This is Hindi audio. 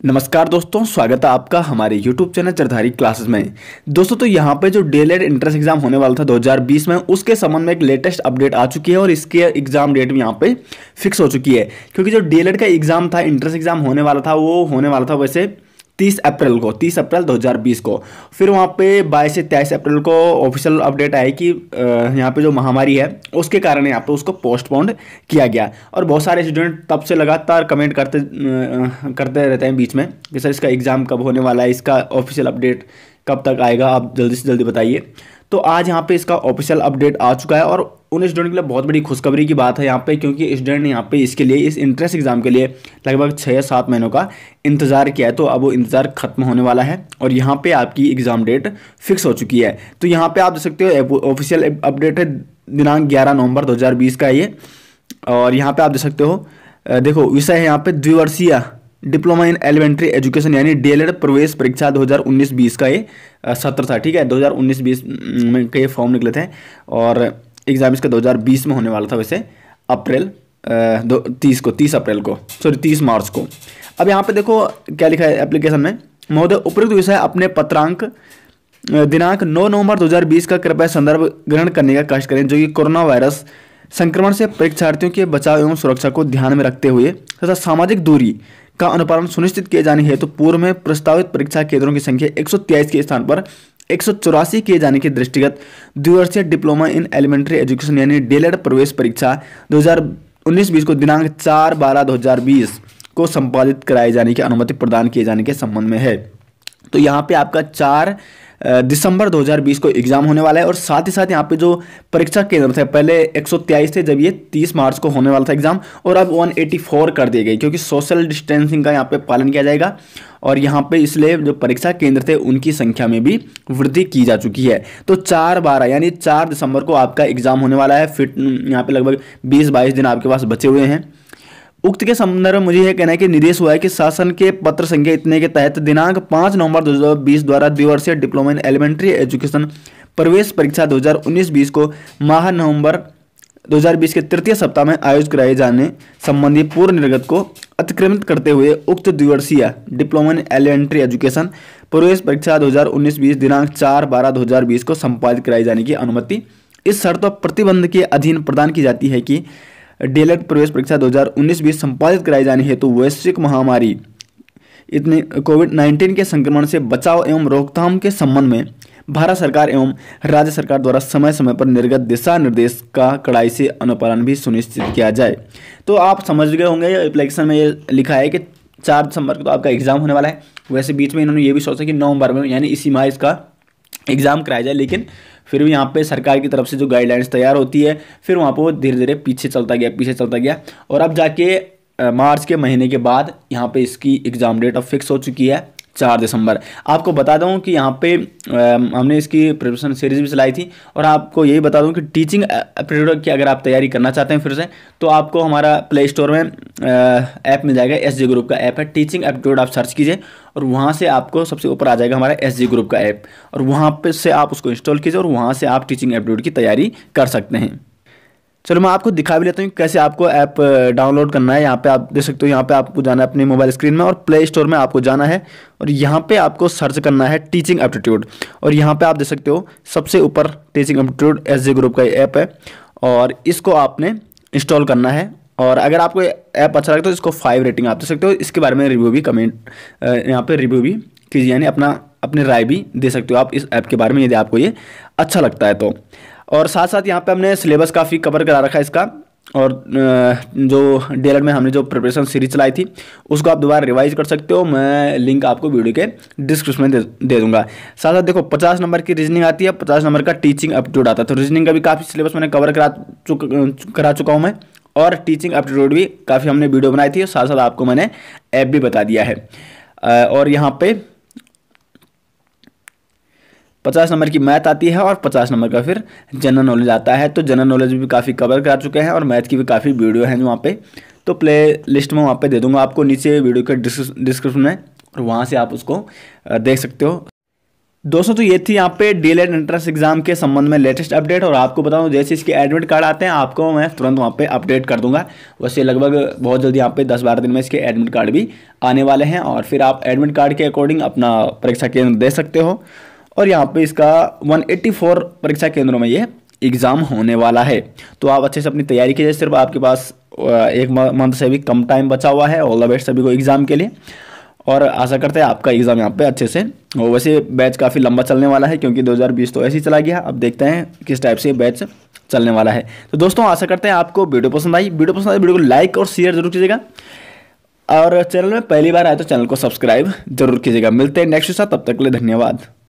नमस्कार दोस्तों, स्वागत है आपका हमारे यूट्यूब चैनल चरधारी क्लासेस में। दोस्तों तो यहाँ पे जो डीएलएड एंट्रेंस एग्ज़ाम होने वाला था 2020 में, उसके संबंध में एक लेटेस्ट अपडेट आ चुकी है और इसके एग्ज़ाम डेट भी यहाँ पे फिक्स हो चुकी है। क्योंकि जो डीएलएड का एग्ज़ाम था एंट्रेंस एग्ज़ाम होने वाला था, वो होने वाला था वैसे तीस अप्रैल को, तीस अप्रैल 2020 को। फिर वहाँ पे बाईस से तेईस अप्रैल को ऑफिशियल अपडेट आई कि यहाँ पे जो महामारी है, उसके कारण यहाँ पे उसको पोस्टपोन्ड किया गया। और बहुत सारे स्टूडेंट तब से लगातार कमेंट करते करते रहते हैं बीच में कि सर इसका एग्ज़ाम कब होने वाला है, इसका ऑफिशियल अपडेट कब तक आएगा, आप जल्दी से जल्दी बताइए। तो आज यहाँ पे इसका ऑफिशियल अपडेट आ चुका है और उन स्टूडेंट के लिए बहुत बड़ी खुशखबरी की बात है यहाँ पे, क्योंकि स्टूडेंट ने यहाँ पे इसके लिए, इस इंट्रेंस एग्ज़ाम के लिए लगभग छः या सात महीनों का इंतज़ार किया है। तो अब वो इंतज़ार खत्म होने वाला है और यहाँ पे आपकी एग्ज़ाम डेट फिक्स हो चुकी है। तो यहाँ पे आप देख सकते हो ऑफिशियल अपडेट है दिनांक ग्यारह नवंबर दो हज़ार बीस का ये। और यहाँ पे आप देख सकते हो देखो, विषय है यहाँ पे द्विवर्षीय डिप्लोमा इन एलिमेंट्री एजुकेशन, यानी डीएलएड प्रवेश परीक्षा 2019-20 का ये सत्र था, ठीक है? 2019-20 में के फॉर्म निकले थे और एग्ज़ाम इसका 2020 में होने वाला था वैसे, अप्रैल दो, तीस को, तीस अप्रैल को, सॉरी, तीस मार्च को। अब यहाँ पे देखो क्या लिखा है एप्लीकेशन में, महोदय उपयुक्त विषय अपने पत्रांक दिनांक 9 नवंबर 2020 का कृपया संदर्भ ग्रहण करने का कष्ट करें, जो कि कोरोना वायरस संक्रमण से परीक्षार्थियों के बचाव एवं सुरक्षा को ध्यान में रखते हुए तथा सामाजिक दूरी का अनुपालन सुनिश्चित किए जाने हेतु तो पूर्व में प्रस्तावित परीक्षा केंद्रों की संख्या एक सौ तेईस के स्थान पर एक सौ चौरासी किए जाने के दृष्टिगत द्विवर्षीय डिप्लोमा इन एलिमेंट्री एजुकेशन यानी डीएलएड प्रवेश परीक्षा 2019-20 को दिनांक चार बारह दो को संपादित कराए जाने की अनुमति प्रदान किए जाने के संबंध में है। तो यहाँ पे आपका चार दिसंबर 2020 को एग्ज़ाम होने वाला है और साथ ही साथ यहाँ पे जो परीक्षा केंद्र थे, पहले एक सौ तेईस थे, जब ये 30 मार्च को होने वाला था एग्ज़ाम, और अब 184 कर दिए गए, क्योंकि सोशल डिस्टेंसिंग का यहाँ पे पालन किया जाएगा, और यहाँ पे इसलिए जो परीक्षा केंद्र थे, उनकी संख्या में भी वृद्धि की जा चुकी है। तो चार बारह, यानी चार दिसंबर को आपका एग्ज़ाम होने वाला है, फिर यहाँ पे लगभग बीस बाईस दिन आपके पास बचे हुए हैं। उक्त के संदर्भ में मुझे यह कहना है कि निर्देश हुआ है कि शासन के पत्र संख्या इतने के तहत दिनांक पाँच नवंबर 2020 द्वारा द्विवर्षीय डिप्लोमा इन एलिमेंट्री एजुकेशन प्रवेश परीक्षा 2019-20 को माह नवंबर 2020 के तृतीय सप्ताह में आयोजित कराए जाने संबंधी पूर्व निर्गत को अतिक्रमित करते हुए उक्त द्विवर्षीय डिप्लोमा इन एलिमेंट्री एजुकेशन प्रवेश परीक्षा 2019-20 दिनांक चार बारह दो को संपादित कराई जाने की अनुमति। इस शर्त प्रतिबंध के अधीन प्रदान की जाती है कि डीएलएड प्रवेश परीक्षा 2019-20 संपादित कराई जानी हेतु तो वैश्विक महामारी, इतने कोविड 19 के संक्रमण से बचाव एवं रोकथाम के संबंध में भारत सरकार एवं राज्य सरकार द्वारा समय समय पर निर्गत दिशा निर्देश का कड़ाई से अनुपालन भी सुनिश्चित किया जाए। तो आप समझ गए होंगे एप्लीकेशन में ये लिखा है कि चार दिसंबर को तो आपका एग्ज़ाम होने वाला है। वैसे बीच में इन्होंने ये भी सोचा कि नवंबर में, यानी इसी माह इसका एग्ज़ाम कराया जाए, लेकिन फिर भी यहाँ पे सरकार की तरफ़ से जो गाइडलाइंस तैयार होती है, फिर वहाँ पर वो धीरे धीरे पीछे चलता गया, पीछे चलता गया। और अब जाके मार्च के महीने के बाद यहाँ पे इसकी एग्ज़ाम डेट अब फिक्स हो चुकी है। चार दिसंबर। आपको बता दूँ कि यहाँ पे आ, हमने इसकी प्रिपरेशन सीरीज़ भी चलाई थी और आपको यही बता दूँ कि टीचिंग एप्टीट्यूड की अगर आप तैयारी करना चाहते हैं फिर से तो आपको हमारा प्ले स्टोर में ऐप मिल जाएगा एस जी ग्रुप का ऐप है। टीचिंग एप्टीट्यूड आप सर्च कीजिए और वहाँ से आपको सबसे ऊपर आ जाएगा हमारा एसजी ग्रुप का ऐप और वहाँ पर से आप उसको इंस्टॉल कीजिए और वहाँ से आप टीचिंग एप्टीट्यूड की तैयारी कर सकते हैं। चलो मैं आपको दिखा भी लेता हूँ कैसे आपको ऐप डाउनलोड करना है। यहाँ पे आप देख सकते हो, यहाँ पे आपको जाना है अपने मोबाइल स्क्रीन में और प्ले स्टोर में आपको जाना है और यहाँ पे आपको सर्च करना है टीचिंग एप्टीट्यूड और यहाँ पे आप देख सकते हो, सबसे ऊपर टीचिंग एप्टीट्यूड एस ग्रुप का ऐप है और इसको आपने इंस्टॉल करना है और अगर आपको ऐप अच्छा लगे तो इसको फाइव रेटिंग आप दे सकते हो। इसके बारे में रिव्यू भी कमेंट यहाँ पर रिव्यू भी कीजिए, यानी अपना, अपनी राय भी दे सकते हो आप इस ऐप के बारे में यदि आपको ये अच्छा लगता है तो। और साथ साथ यहाँ पे हमने सिलेबस काफ़ी कवर करा रखा है इसका। और जो डी में हमने जो प्रिपरेशन सीरीज़ चलाई थी उसको आप दोबारा रिवाइज कर सकते हो। मैं लिंक आपको वीडियो के डिस्क्रिप्शन में दे, दे दूँगा। साथ साथ देखो पचास नंबर की रीजनिंग आती है पचास नंबर का टीचिंग एप्टीट्यूड आता है। तो रीजनिंग का भी काफ़ी सिलेबस मैंने कवर करा चुक करा चुका हूँ मैं। और टीचिंग एप्टीट्यूड भी काफ़ी हमने वीडियो बनाई थी और साथ साथ आपको मैंने ऐप भी बता दिया है। और यहाँ पे पचास नंबर की मैथ आती है और पचास नंबर का फिर जनरल नॉलेज आता है। तो जनरल नॉलेज भी काफ़ी कवर कर चुके हैं और मैथ की भी काफ़ी वीडियो हैं वहाँ पे। तो प्ले लिस्ट में वहाँ पे दे दूँगा आपको नीचे वीडियो के डिस्क्रिप्शन में और वहाँ से आप उसको देख सकते हो। दोस्तों तो ये थी यहाँ पे डीलेड एंट्रेंस एग्ज़ाम के संबंध में लेटेस्ट अपडेट और आपको बताऊँ, जैसे इसके एडमिट कार्ड आते हैं, आपको मैं तुरंत वहाँ पे अपडेट कर दूँगा। वैसे लगभग बहुत जल्दी यहाँ पे दस बारह दिन में इसके एडमिट कार्ड भी आने वाले हैं और फिर आप एडमिट कार्ड के अकॉर्डिंग अपना परीक्षा केंद्र दे सकते हो। और यहाँ पे इसका वन परीक्षा केंद्रों में ये एग्ज़ाम होने वाला है। तो आप अच्छे से अपनी तैयारी कीजिए, सिर्फ़ आपके पास एक मंथ से भी कम टाइम बचा हुआ है ऑल द बेस्ट सभी को एग्ज़ाम के लिए। और आशा करते हैं आपका एग्ज़ाम यहाँ पे अच्छे से हो वैसे बैच काफ़ी लंबा चलने वाला है, क्योंकि 2020 तो ऐसे ही चला गया। अब देखते हैं किस टाइप से बैच चलने वाला है। तो दोस्तों, आशा करते हैं आपको वीडियो पसंद आई। वीडियो पसंद आई, वीडियो को लाइक और शेयर ज़रूर कीजिएगा। और चैनल में पहली बार आए तो चैनल को सब्सक्राइब ज़रूर कीजिएगा। मिलते हैं नेक्स्ट साथ, तब तक के लिए धन्यवाद।